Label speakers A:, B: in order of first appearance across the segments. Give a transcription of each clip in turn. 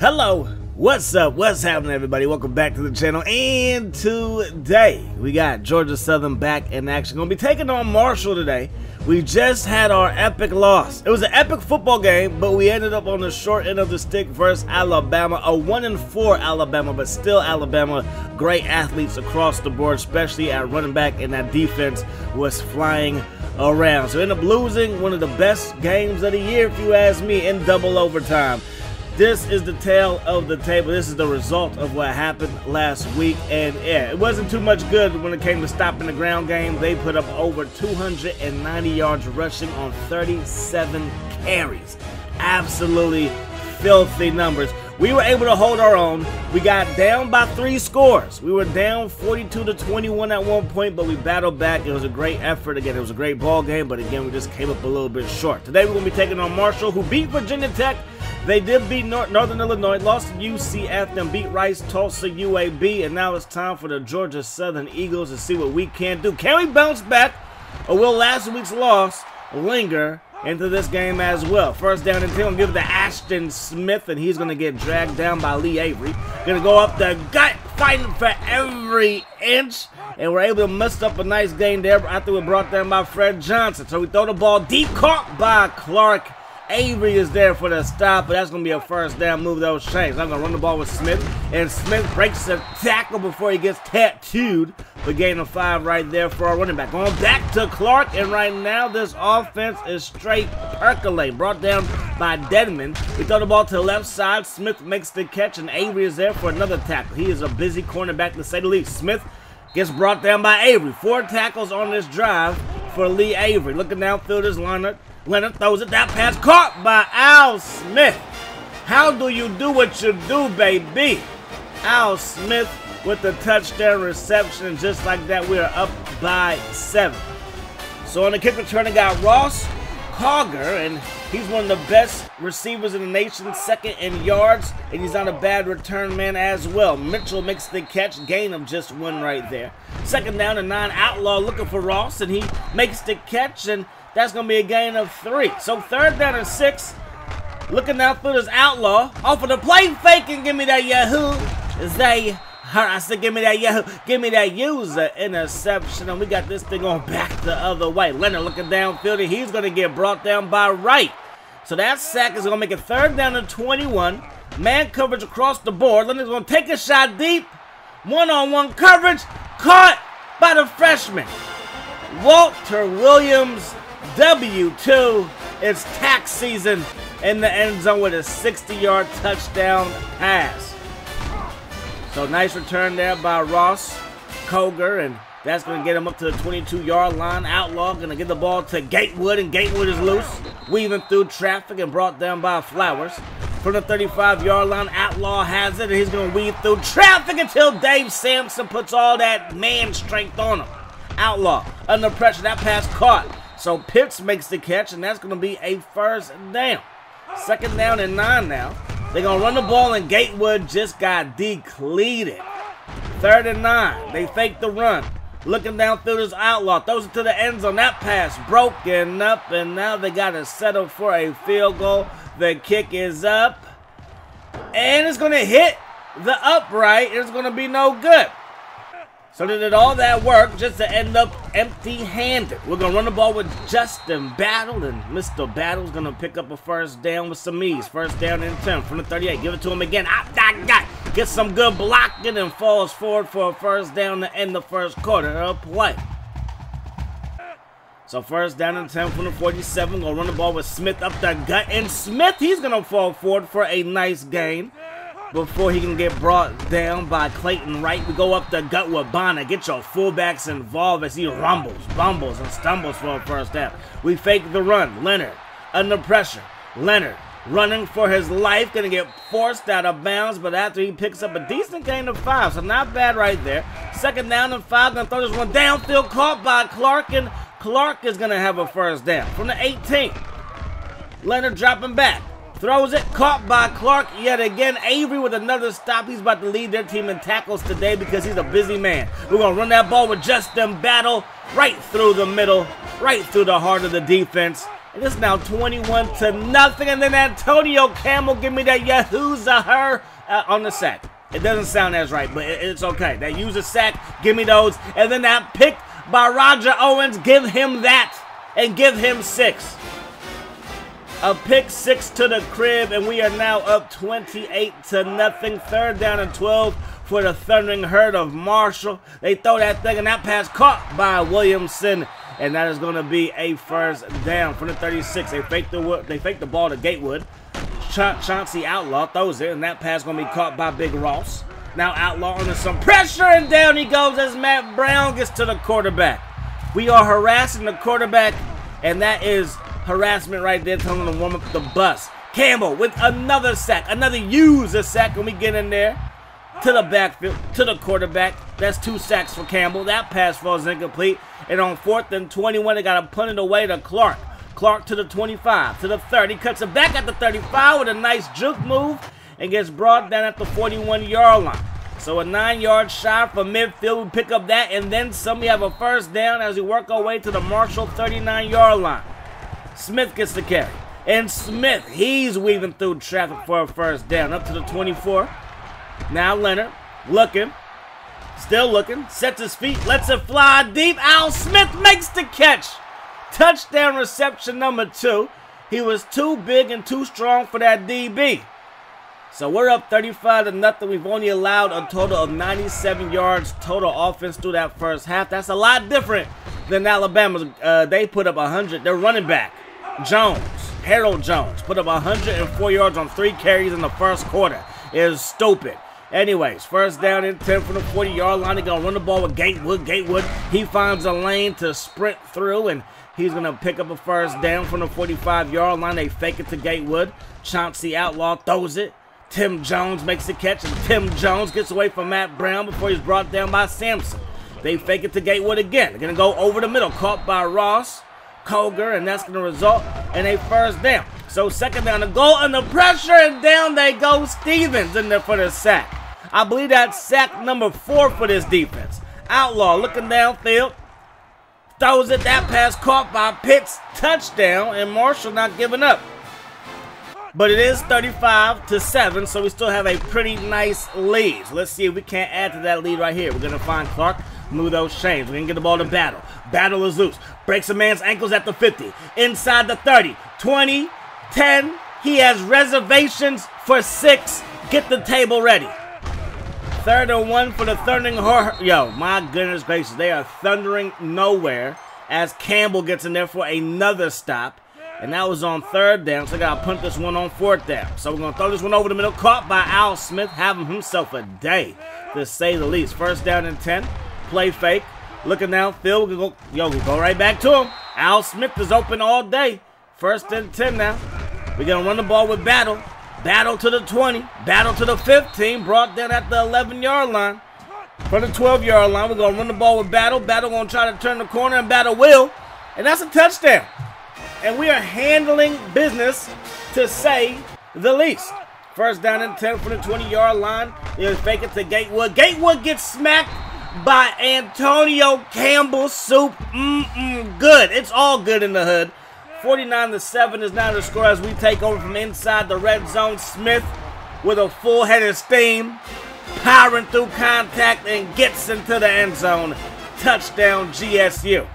A: Hello, what's up? What's happening, everybody? Welcome back to the channel. And today, we got Georgia Southern back in action. Gonna be taking on Marshall today. We just had our epic loss. It was an epic football game, but we ended up on the short end of the stick versus Alabama. A 1 and 4 Alabama, but still Alabama. Great athletes across the board, especially at running back, and that defense was flying around. So, end up losing one of the best games of the year, if you ask me, in double overtime. This is the tale of the table. This is the result of what happened last week. And yeah, it wasn't too much good when it came to stopping the ground game. They put up over 290 yards rushing on 37 carries. Absolutely filthy numbers. We were able to hold our own. We got down by three scores. We were down 42 to 21 at one point, but we battled back. It was a great effort. Again, it was a great ball game, but again, we just came up a little bit short. Today, we're going to be taking on Marshall, who beat Virginia Tech they did beat Northern Illinois, lost to UCF, then beat Rice, Tulsa, UAB, and now it's time for the Georgia Southern Eagles to see what we can do. Can we bounce back, or will last week's loss linger into this game as well? First down and 10, give it to Ashton Smith, and he's going to get dragged down by Lee Avery. Going to go up the gut, fighting for every inch and we're able to mess up a nice game there after we brought down by Fred Johnson. So we throw the ball deep, caught by Clark Avery is there for the stop, but that's going to be a first down move those chains. I'm going to run the ball with Smith, and Smith breaks the tackle before he gets tattooed. The gain of five right there for our running back. Going back to Clark, and right now this offense is straight percolating. Brought down by Deadman. We throw the ball to the left side. Smith makes the catch, and Avery is there for another tackle. He is a busy cornerback to say the least. Smith gets brought down by Avery. Four tackles on this drive for Lee Avery. Looking downfield is Leonard. Leonard throws it. That pass caught by Al Smith. How do you do what you do, baby? Al Smith with the touchdown reception. And just like that, we are up by seven. So on the kick return, I got Ross Cogger, and he's one of the best receivers in the nation, second in yards, and he's not a bad return man as well. Mitchell makes the catch, gain of just one right there. Second down and nine, Outlaw looking for Ross, and he makes the catch, and that's going to be a gain of three. So third down and six. Looking out for this outlaw. Off of the play fake and give me that Yahoo. Zay. I said, give me that Yahoo. Give me that user interception. And we got this thing on back the other way. Leonard looking downfield. And he's going to get brought down by right. So that sack is going to make it third down and 21. Man coverage across the board. Leonard's going to take a shot deep. One-on-one -on -one coverage. Caught by the freshman. Walter Williams W2. It's tax season in the end zone with a 60-yard touchdown pass. So nice return there by Ross Koger, and that's going to get him up to the 22-yard line. Outlaw going to get the ball to Gatewood, and Gatewood is loose, weaving through traffic and brought down by Flowers. From the 35-yard line, Outlaw has it, and he's going to weave through traffic until Dave Sampson puts all that man strength on him. Outlaw under pressure, that pass caught. So Pitts makes the catch, and that's going to be a first down. Second down and nine now. They're going to run the ball, and Gatewood just got depleted. Third and nine. They fake the run. Looking down through this outlaw. Throws it to the end zone. That pass broken up, and now they got to settle for a field goal. The kick is up. And it's going to hit the upright. It's going to be no good. So they did all that work just to end up empty-handed. We're going to run the ball with Justin Battle, and Mr. Battle's going to pick up a first down with some ease. First down in 10 from the 38. Give it to him again. Ah, that guy gets some good blocking and falls forward for a first down to end the first quarter of play. So first down and 10 from the 47. Going to run the ball with Smith up the gut. And Smith, he's going to fall forward for a nice gain before he can get brought down by Clayton Wright. We go up the gut with Bonner. Get your fullbacks involved as he rumbles, bumbles, and stumbles for a first down. We fake the run. Leonard under pressure. Leonard running for his life. Going to get forced out of bounds, but after he picks up a decent gain of five, so not bad right there. Second down and five. To throw this one downfield, caught by Clark, and Clark is going to have a first down from the 18th. Leonard dropping back. Throws it, caught by Clark yet again. Avery with another stop. He's about to lead their team in tackles today because he's a busy man. We're going to run that ball with Justin Battle right through the middle, right through the heart of the defense. And it's now 21 to nothing. And then Antonio Campbell give me that Yahuza her uh, on the sack. It doesn't sound as right, but it's okay. That use a sack, give me those. And then that pick by Roger Owens, give him that. And give him six. A pick six to the crib, and we are now up 28 to nothing. Third down and 12 for the Thundering Herd of Marshall. They throw that thing, and that pass caught by Williamson, and that is going to be a first down from the 36. They fake the they fake the ball to Gatewood. Cha Chauncey Outlaw throws it, and that pass going to be caught by Big Ross. Now Outlaw under some pressure, and down he goes as Matt Brown gets to the quarterback. We are harassing the quarterback, and that is harassment right there, telling him to warm up the bus. Campbell with another sack, another user sack, and we get in there to the backfield, to the quarterback. That's two sacks for Campbell. That pass falls incomplete. And on fourth and 21, they got to punt it away to Clark. Clark to the 25, to the 30, cuts it back at the 35 with a nice juke move and gets brought down at the 41-yard line. So a nine-yard shot from midfield. We pick up that and then some. We have a first down as we work our way to the Marshall 39-yard line. Smith gets the carry. And Smith, he's weaving through traffic for a first down. Up to the 24. Now Leonard, looking. Still looking. Sets his feet. Lets it fly deep. Al Smith makes the catch. Touchdown reception number two. He was too big and too strong for that DB. So we're up 35 to nothing. We've only allowed a total of 97 yards total offense through that first half. That's a lot different than Alabama. Uh, they put up 100. They're running back. Jones, Harold Jones, put up 104 yards on three carries in the first quarter. It is stupid. Anyways, first down and 10 from the 40 yard line. They're going to run the ball with Gatewood. Gatewood, he finds a lane to sprint through, and he's going to pick up a first down from the 45 yard line. They fake it to Gatewood. Chauncey Outlaw throws it. Tim Jones makes the catch, and Tim Jones gets away from Matt Brown before he's brought down by Sampson. They fake it to Gatewood again. They're going to go over the middle, caught by Ross. Koger, and that's going to result in a first down. So second down, the goal under pressure, and down they go. Stevens in there for the sack. I believe that's sack number four for this defense. Outlaw looking downfield. Throws it. That pass caught by Pitts. Touchdown. And Marshall not giving up. But it is 35 to 7, so we still have a pretty nice lead. Let's see if we can't add to that lead right here. We're going to find Clark, move those chains. We're going to get the ball to Battle. Battle is loose. Breaks a man's ankles at the 50. Inside the 30. 20, 10. He has reservations for 6. Get the table ready. Third and one for the Thundering. Yo, my goodness gracious. They are thundering nowhere as Campbell gets in there for another stop. And that was on third down, so I got to punt this one on fourth down. So we're going to throw this one over the middle. Caught by Al Smith, having himself a day, to say the least. First down and 10. Play fake. Looking. We go, yo, go right back to him. Al Smith is open all day. First and 10 now. We're going to run the ball with Battle. Battle to the 20. Battle to the 15. Brought down at the 11-yard line. From the 12-yard line, we're going to run the ball with Battle. Battle going to try to turn the corner, and Battle will. And that's a touchdown and we are handling business to say the least. First down and 10 from the 20 yard line. They fake it to Gatewood. Gatewood gets smacked by Antonio Campbell Soup. Mm-mm, good. It's all good in the hood. 49 to 7 is now the score as we take over from inside the red zone. Smith with a full head of steam, powering through contact and gets into the end zone. Touchdown GSU.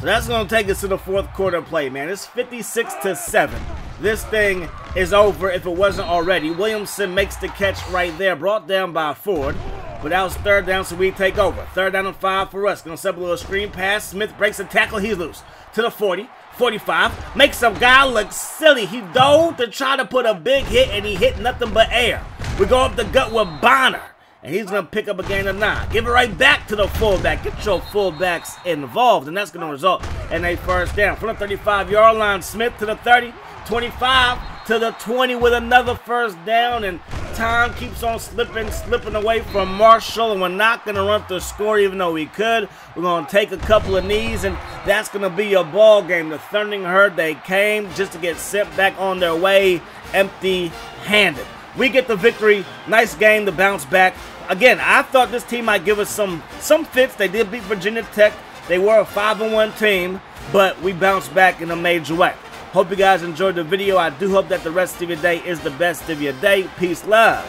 A: So that's going to take us to the fourth quarter play, man. It's 56 to 7. This thing is over if it wasn't already. Williamson makes the catch right there, brought down by Ford. But that was third down, so we take over. Third down and five for us. Gonna set up a little screen pass. Smith breaks a tackle. He's loose. To the 40, 45. Makes a guy look silly. He dove to try to put a big hit, and he hit nothing but air. We go up the gut with Bonner and he's going to pick up a gain of nine. Give it right back to the fullback. Get your fullbacks involved, and that's going to result in a first down. From the 35-yard line, Smith to the 30, 25 to the 20 with another first down, and time keeps on slipping, slipping away from Marshall, and we're not going to run the score even though we could. We're going to take a couple of knees, and that's going to be a ball game. The Thundering Herd, they came just to get sent back on their way empty-handed. We get the victory. Nice game to bounce back. Again, I thought this team might give us some some fits. They did beat Virginia Tech. They were a 5 1 team. but we bounced back in a major way. Hope you guys enjoyed the video. I do hope that the rest of your day is the best of your day. Peace, love.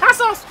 A: Hot sauce.